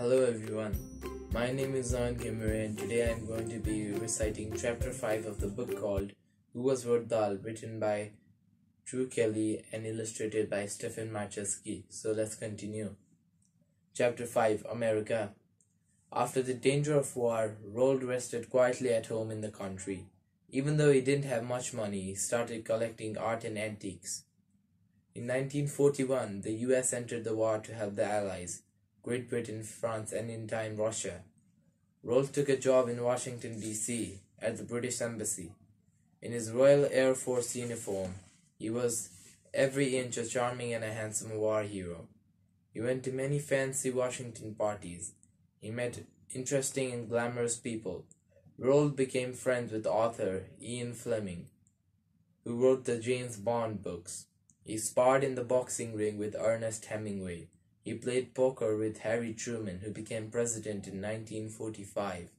Hello everyone, my name is Zan Gimere and today I am going to be reciting chapter 5 of the book called Who Was Dahl written by True Kelley and illustrated by Stefan Marcheski. So let's continue. Chapter 5 America After the danger of war, Roald rested quietly at home in the country. Even though he didn't have much money, he started collecting art and antiques. In 1941, the US entered the war to help the Allies, Great Britain, France, and in time Russia. Roald took a job in Washington, D.C. at the British Embassy. In his Royal Air Force uniform, he was every inch a charming and a handsome war hero. He went to many fancy Washington parties. He met interesting and glamorous people. Roald became friends with author Ian Fleming, who wrote the James Bond books. He sparred in the boxing ring with Ernest Hemingway. He played poker with Harry Truman, who became president in 1945.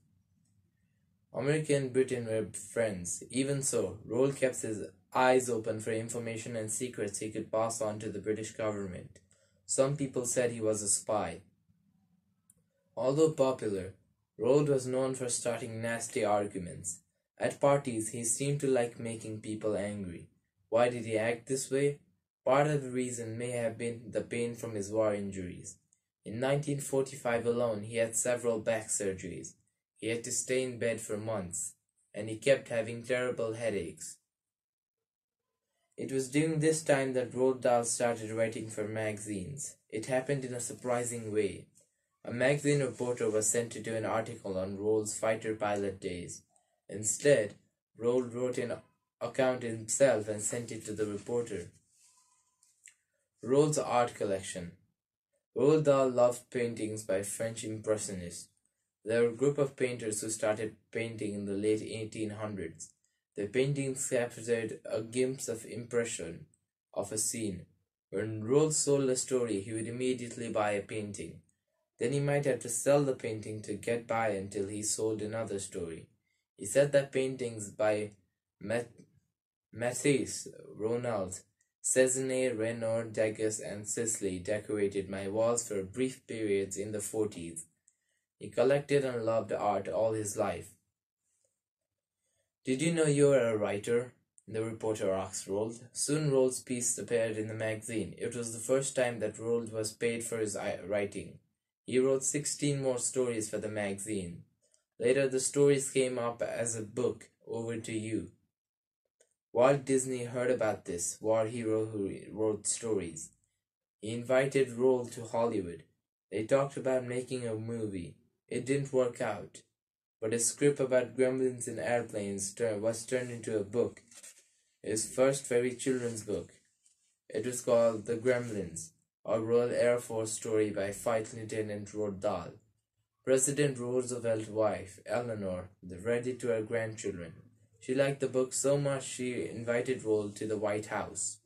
America and Britain were friends. Even so, Roald kept his eyes open for information and secrets he could pass on to the British government. Some people said he was a spy. Although popular, Roald was known for starting nasty arguments. At parties, he seemed to like making people angry. Why did he act this way? Part of the reason may have been the pain from his war injuries. In 1945 alone, he had several back surgeries. He had to stay in bed for months, and he kept having terrible headaches. It was during this time that Roald Dahl started writing for magazines. It happened in a surprising way. A magazine reporter was sent to do an article on Roald's fighter pilot days. Instead, Roald wrote an account himself and sent it to the reporter. Roald's art collection. Roald Dahl loved paintings by French Impressionists. There were a group of painters who started painting in the late 1800s. Their paintings captured a glimpse of impression of a scene. When Roald sold a story, he would immediately buy a painting. Then he might have to sell the painting to get by until he sold another story. He said that paintings by Matisse, Bonnard, Cézanne, Renoir, Degas, and Sisley decorated my walls for brief periods in the 40s. He collected and loved art all his life. Did you know you were a writer? The reporter asked Roald. Soon Roald's piece appeared in the magazine. It was the first time that Roald was paid for his uh, writing. He wrote 16 more stories for the magazine. Later, the stories came up as a book, Over to You. Walt Disney heard about this war hero who wrote stories. He invited Roald to Hollywood. They talked about making a movie. It didn't work out, but a script about gremlins and airplanes was turned into a book. His first very children's book. It was called The Gremlins, a Royal Air Force story by Flight Lieutenant Roald Dahl. President Roosevelt's wife, Eleanor, read it to her grandchildren. She liked the book so much she invited Roald to the White House.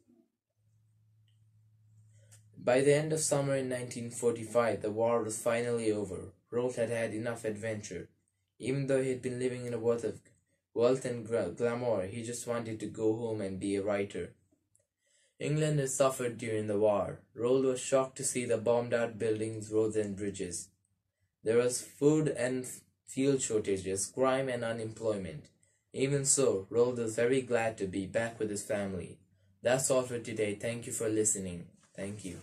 By the end of summer in 1945, the war was finally over. Roald had had enough adventure. Even though he had been living in a world of wealth and glamour, he just wanted to go home and be a writer. England had suffered during the war. Roald was shocked to see the bombed out buildings, roads, and bridges. There was food and fuel shortages, crime, and unemployment. Even so, Roald is very glad to be back with his family. That's all for today. Thank you for listening. Thank you.